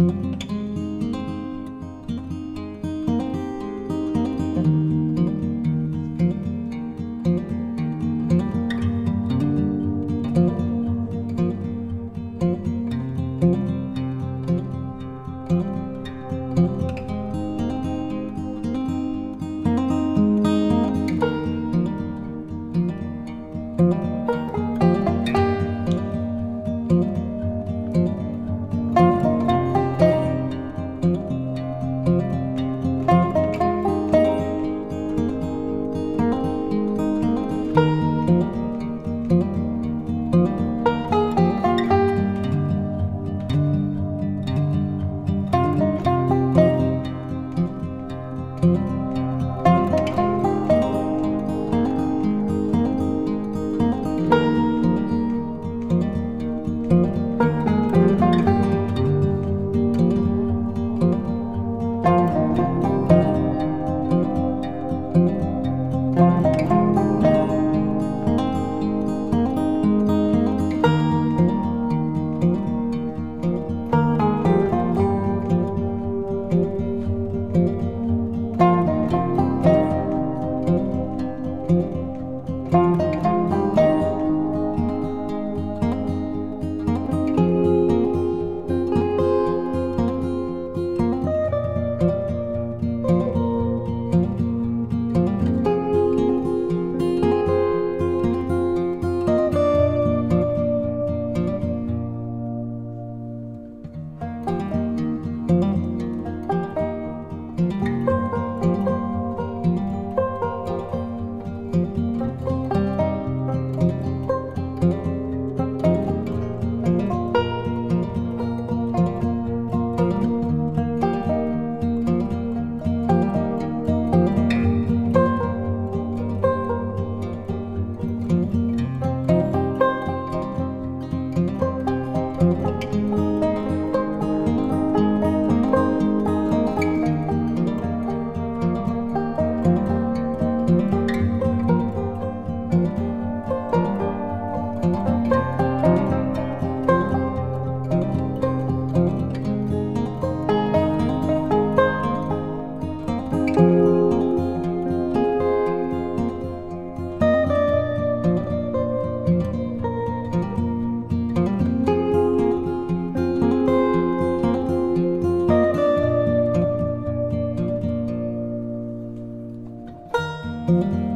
Música thank you